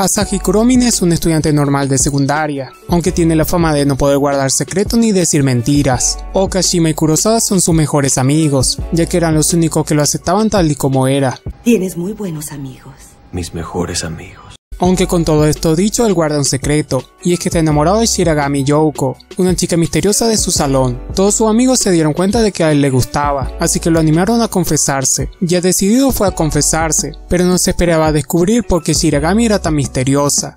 Asahi Kuromine es un estudiante normal de secundaria, aunque tiene la fama de no poder guardar secretos ni decir mentiras. Okashima y Kurosawa son sus mejores amigos, ya que eran los únicos que lo aceptaban tal y como era. Tienes muy buenos amigos. Mis mejores amigos. Aunque con todo esto dicho, él guarda un secreto, y es que está enamorado de Shiragami Youko, una chica misteriosa de su salón. Todos sus amigos se dieron cuenta de que a él le gustaba, así que lo animaron a confesarse. Ya decidido fue a confesarse, pero no se esperaba descubrir por qué Shiragami era tan misteriosa.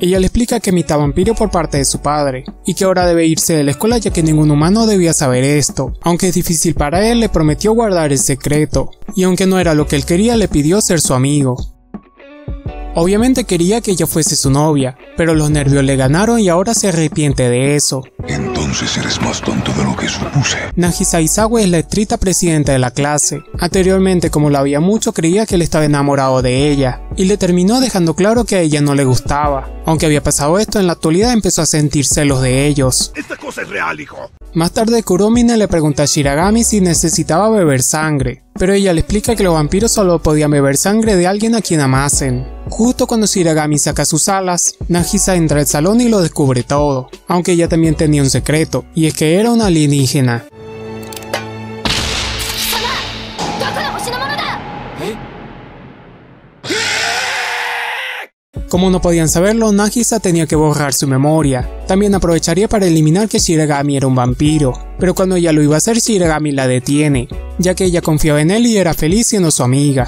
Ella le explica que imita vampiro por parte de su padre, y que ahora debe irse de la escuela ya que ningún humano debía saber esto. Aunque es difícil para él, le prometió guardar el secreto, y aunque no era lo que él quería, le pidió ser su amigo. Obviamente quería que ella fuese su novia, pero los nervios le ganaron y ahora se arrepiente de eso. Entonces eres más tonto de lo que supuse. Nagisa Izawa es la estricta presidenta de la clase. Anteriormente, como la había mucho, creía que él estaba enamorado de ella, y le terminó dejando claro que a ella no le gustaba. Aunque había pasado esto, en la actualidad empezó a sentir celos de ellos. Esta cosa es real, hijo. Más tarde Kuromine le pregunta a Shiragami si necesitaba beber sangre, pero ella le explica que los vampiros solo podían beber sangre de alguien a quien amasen. Justo cuando Shiragami saca sus alas, Nagisa entra al salón y lo descubre todo, aunque ella también tenía un secreto, y es que era una alienígena. Como no podían saberlo, Nagisa tenía que borrar su memoria. También aprovecharía para eliminar que Shiragami era un vampiro, pero cuando ella lo iba a hacer, Shiragami la detiene, ya que ella confiaba en él y era feliz siendo su amiga.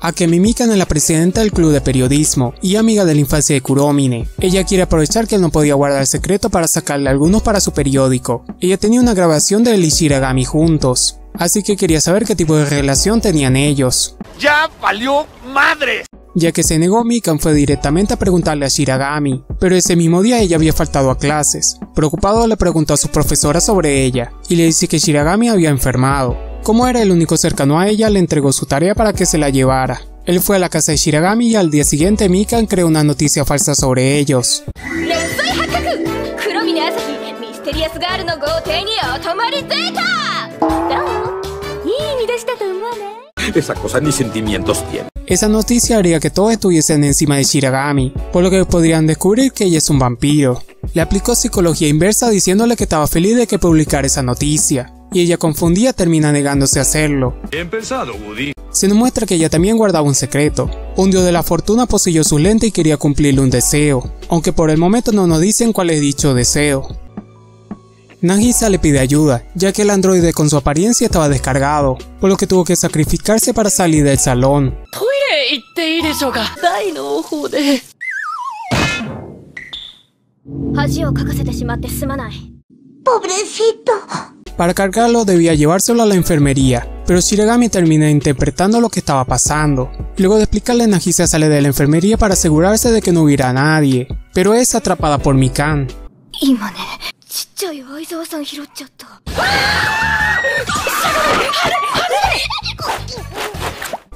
Akemi Mikan es la presidenta del club de periodismo y amiga de la infancia de Kuromine. Ella quiere aprovechar que él no podía guardar secreto para sacarle algunos para su periódico. Ella tenía una grabación de él y Shiragami juntos, así que quería saber qué tipo de relación tenían ellos. ¡Ya valió madre! Ya que se negó, Mikan fue directamente a preguntarle a Shiragami, pero ese mismo día ella había faltado a clases. Preocupado le preguntó a su profesora sobre ella, y le dice que Shiragami había enfermado. Como era el único cercano a ella, le entregó su tarea para que se la llevara. Él fue a la casa de Shiragami y al día siguiente Mikan creó una noticia falsa sobre ellos. Esa cosa ni sentimientos tiene. Esa noticia haría que todos estuviesen encima de Shiragami, por lo que podrían descubrir que ella es un vampiro. Le aplicó psicología inversa diciéndole que estaba feliz de que publicara esa noticia, y ella confundida termina negándose a hacerlo. Bien pensado, Woody. Se nos muestra que ella también guardaba un secreto. Un dios de la fortuna poseyó su lente y quería cumplirle un deseo, aunque por el momento no nos dicen cuál es dicho deseo. Nagisa le pide ayuda, ya que el androide con su apariencia estaba descargado, por lo que tuvo que sacrificarse para salir del salón. Pobrecito. Para cargarlo debía llevárselo a la enfermería, pero Shiragami termina interpretando lo que estaba pasando. Luego de explicarle, Nagisa sale de la enfermería para asegurarse de que no hubiera nadie, pero es atrapada por Mikan. 今ねちっちゃい相沢さん拾っちゃった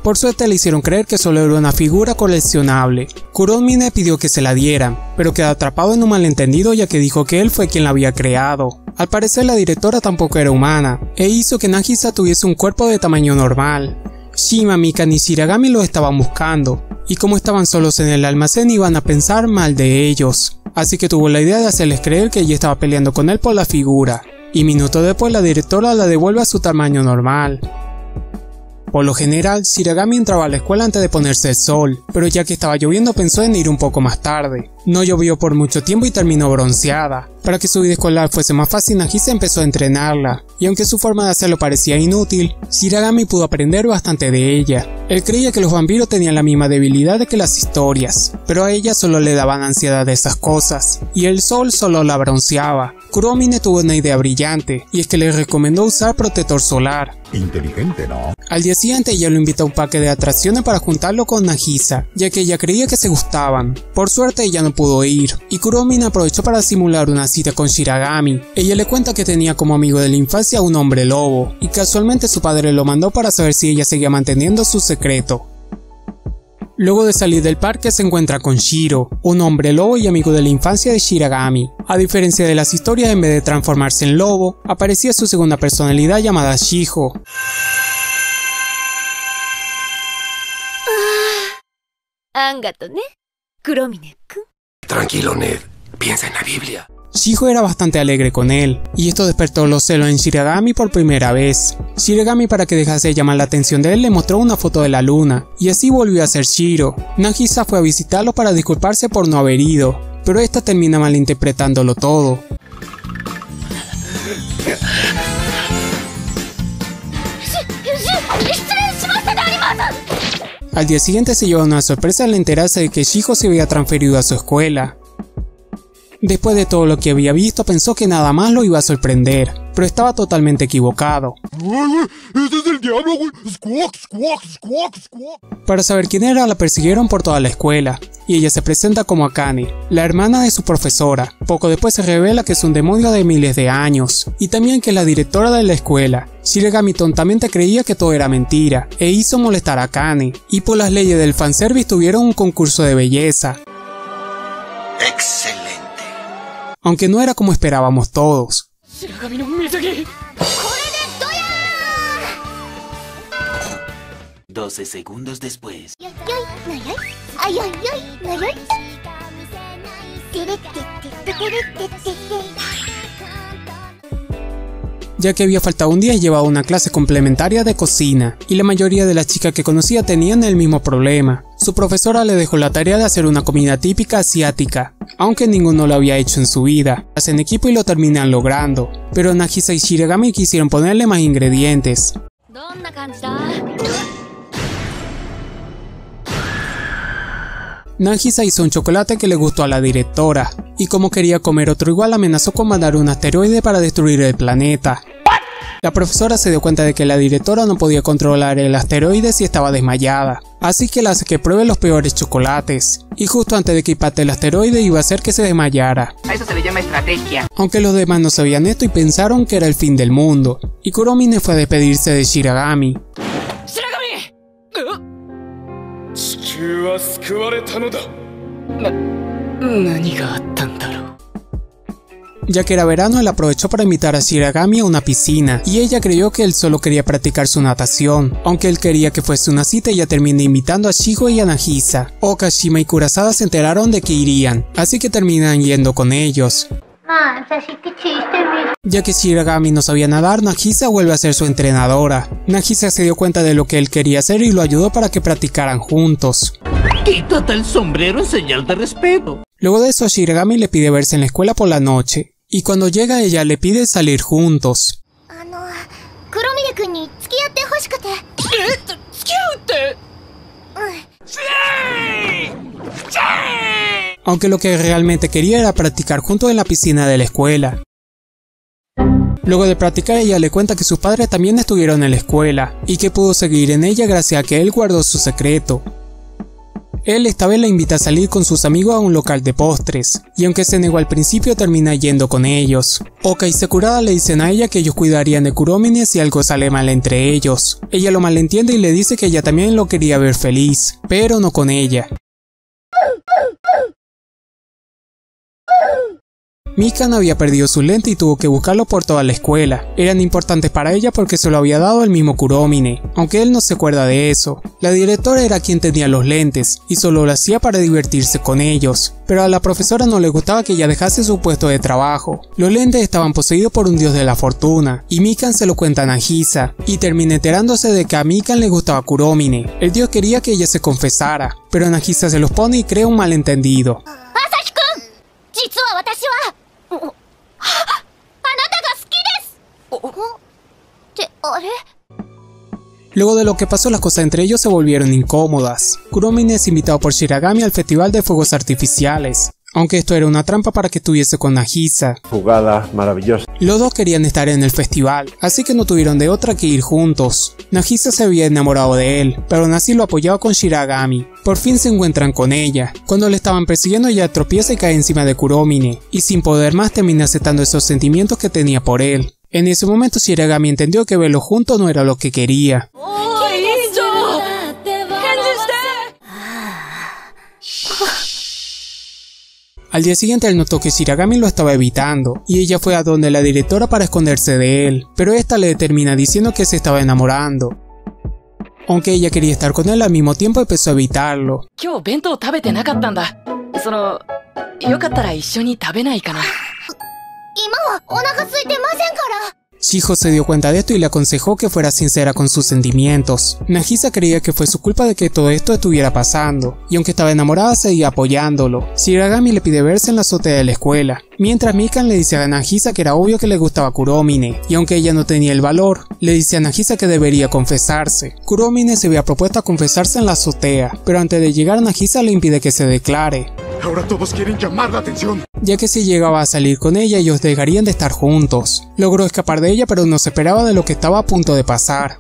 Por suerte le hicieron creer que solo era una figura coleccionable. Kuromine pidió que se la dieran, pero quedó atrapado en un malentendido ya que dijo que él fue quien la había creado. Al parecer la directora tampoco era humana, e hizo que Nagisa tuviese un cuerpo de tamaño normal. Shima, Mikan y Shiragami lo estaban buscando, y como estaban solos en el almacén iban a pensar mal de ellos. Así que tuvo la idea de hacerles creer que ella estaba peleando con él por la figura, y minutos después la directora la devuelve a su tamaño normal. Por lo general, Shiragami entraba a la escuela antes de ponerse el sol, pero ya que estaba lloviendo pensó en ir un poco más tarde. No llovió por mucho tiempo y terminó bronceada. Para que su vida escolar fuese más fácil, Nagisa empezó a entrenarla, y aunque su forma de hacerlo parecía inútil, Shiragami pudo aprender bastante de ella. Él creía que los vampiros tenían la misma debilidad que las historias, pero a ella solo le daban ansiedad de esas cosas, y el sol solo la bronceaba. Kuromine tuvo una idea brillante, y es que le recomendó usar protector solar. Inteligente, ¿no? Al día siguiente ella lo invitó a un parque de atracciones para juntarlo con Nagisa, ya que ella creía que se gustaban. Por suerte ella no pudo ir, y Kuromine aprovechó para simular una cita con Shiragami. Ella le cuenta que tenía como amigo de la infancia a un hombre lobo, y casualmente su padre lo mandó para saber si ella seguía manteniendo su secreto. Luego de salir del parque se encuentra con Shiro, un hombre lobo y amigo de la infancia de Shiragami. A diferencia de las historias, en vez de transformarse en lobo, aparecía su segunda personalidad llamada Shiho. Tranquilo, Ned. Piensa en la Biblia. Shiho era bastante alegre con él, y esto despertó los celos en Shiragami por primera vez. Shiragami para que dejase de llamar la atención de él le mostró una foto de la luna, y así volvió a ser Shiro. Nagisa fue a visitarlo para disculparse por no haber ido, pero esta termina malinterpretándolo todo. Al día siguiente se llevó una sorpresa al enterarse de que Shiho se había transferido a su escuela. Después de todo lo que había visto pensó que nada más lo iba a sorprender, pero estaba totalmente equivocado. Para saber quién era la persiguieron por toda la escuela, y ella se presenta como Akane, la hermana de su profesora. Poco después se revela que es un demonio de miles de años, y también que es la directora de la escuela. Shiragami tontamente creía que todo era mentira, e hizo molestar a Akane, y por las leyes del fanservice tuvieron un concurso de belleza. Excelente. Aunque no era como esperábamos todos. Doce segundos después. ya que había faltado un día llevaba una clase complementaria de cocina, y la mayoría de las chicas que conocía tenían el mismo problema. Su profesora le dejó la tarea de hacer una comida típica asiática, aunque ninguno lo había hecho en su vida. Hacen equipo y lo terminan logrando, pero Nagisa y Shiragami quisieron ponerle más ingredientes. Nagisa hizo un chocolate que le gustó a la directora, y como quería comer otro igual amenazó con mandar un asteroide para destruir el planeta. La profesora se dio cuenta de que la directora no podía controlar el asteroide si estaba desmayada, así que le hace que pruebe los peores chocolates, y justo antes de que impacte el asteroide iba a hacer que se desmayara. A eso se le llama estrategia. Aunque los demás no sabían esto y pensaron que era el fin del mundo, y Kuromine fue a despedirse de Shiragami. ¡Shiragami! 地 Ya que era verano, él aprovechó para invitar a Shiragami a una piscina, y ella creyó que él solo quería practicar su natación, aunque él quería que fuese una cita y ella termina invitando a Shiho y a Nagisa. Okashima y Kurasada se enteraron de que irían, así que terminan yendo con ellos. Ya que Shiragami no sabía nadar, Nagisa vuelve a ser su entrenadora. Nagisa se dio cuenta de lo que él quería hacer y lo ayudó para que practicaran juntos. Quítate el sombrero en señal de respeto. Luego de eso, Shiragami le pide verse en la escuela por la noche, y cuando llega ella le pide salir juntos. Aunque lo que realmente quería era practicar juntos en la piscina de la escuela. Luego de practicar ella le cuenta que sus padres también estuvieron en la escuela y que pudo seguir en ella gracias a que él guardó su secreto. Él esta vez la invita a salir con sus amigos a un local de postres, y aunque se negó al principio termina yendo con ellos. Oka y Sakurada le dicen a ella que ellos cuidarían de Kuromine si algo sale mal entre ellos. Ella lo malentiende y le dice que ella también lo quería ver feliz, pero no con ella. Mikan había perdido su lente y tuvo que buscarlo por toda la escuela. Eran importantes para ella porque se lo había dado el mismo Kuromine, aunque él no se acuerda de eso. La directora era quien tenía los lentes y solo lo hacía para divertirse con ellos, pero a la profesora no le gustaba que ella dejase su puesto de trabajo. Los lentes estaban poseídos por un dios de la fortuna, y Mikan se lo cuenta a Nagisa, y termina enterándose de que a Mikan le gustaba Kuromine. El dios quería que ella se confesara, pero Nagisa se los pone y crea un malentendido. Luego de lo que pasó las cosas entre ellos se volvieron incómodas. Kuromine es invitado por Shiragami al festival de fuegos artificiales, aunque esto era una trampa para que estuviese con Nagisa. Jugada maravillosa. Los dos querían estar en el festival, así que no tuvieron de otra que ir juntos. Nagisa se había enamorado de él, pero aún así lo apoyaba con Shiragami. Por fin se encuentran con ella. Cuando le estaban persiguiendo ella tropieza y cae encima de Kuromine, y sin poder más termina aceptando esos sentimientos que tenía por él. En ese momento Shiragami entendió que verlo junto no era lo que quería. Al día siguiente él notó que Shiragami lo estaba evitando, y ella fue a donde la directora para esconderse de él, pero esta le termina diciendo que se estaba enamorando. Aunque ella quería estar con él al mismo tiempo empezó a evitarlo. Shiho se dio cuenta de esto y le aconsejó que fuera sincera con sus sentimientos. Nagisa creía que fue su culpa de que todo esto estuviera pasando, y aunque estaba enamorada seguía apoyándolo. Shiragami le pide verse en la azotea de la escuela, mientras Mikan le dice a Nagisa que era obvio que le gustaba Kuromine, y aunque ella no tenía el valor, le dice a Nagisa que debería confesarse. Kuromine se había propuesto a confesarse en la azotea, pero antes de llegar Nagisa le impide que se declare, Ahora todos quieren llamar la atención. ya que si llegaba a salir con ella ellos dejarían de estar juntos. Logró escapar de ella pero no se esperaba de lo que estaba a punto de pasar.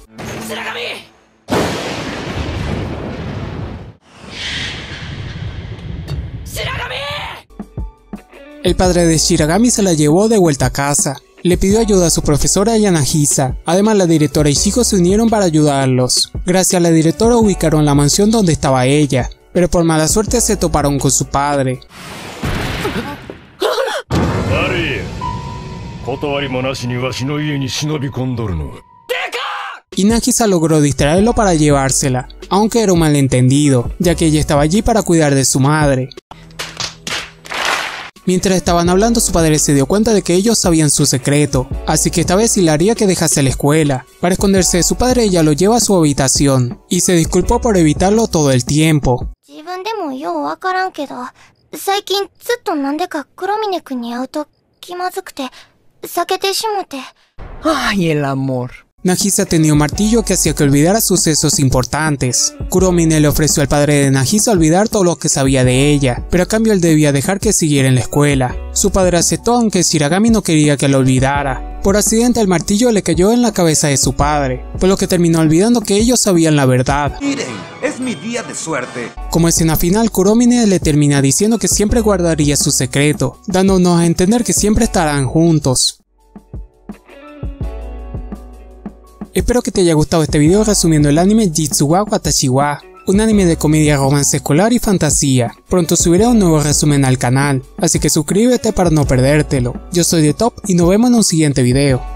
El padre de Shiragami se la llevó de vuelta a casa. Le pidió ayuda a su profesora Yanagisa. Además, la directora y Shiko se unieron para ayudarlos. Gracias a la directora ubicaron la mansión donde estaba ella, pero por mala suerte se toparon con su padre. Inagisa logró distraerlo para llevársela, aunque era un malentendido, ya que ella estaba allí para cuidar de su madre. Mientras estaban hablando su padre se dio cuenta de que ellos sabían su secreto, así que esta vez sí le haría que dejase la escuela. Para esconderse de su padre ella lo lleva a su habitación, y se disculpó por evitarlo todo el tiempo. 自分でもようわからんけど最近ずっとなんでか黒峰君に会うと気まずくて避けてしもて Ay, el amor. Nagisa tenía un martillo que hacía que olvidara sucesos importantes. Kuromine le ofreció al padre de Nagisa olvidar todo lo que sabía de ella, pero a cambio él debía dejar que siguiera en la escuela. Su padre aceptó aunque Shiragami no quería que lo olvidara. Por accidente el martillo le cayó en la cabeza de su padre, por lo que terminó olvidando que ellos sabían la verdad. Miren, es mi día de suerte. Como escena final, Kuromine le termina diciendo que siempre guardaría su secreto, dándonos a entender que siempre estarán juntos. Espero que te haya gustado este video resumiendo el anime Jitsuwa Watashi wa, un anime de comedia romance escolar y fantasía. Pronto subiré un nuevo resumen al canal, así que suscríbete para no perdértelo. Yo soy de Top y nos vemos en un siguiente video.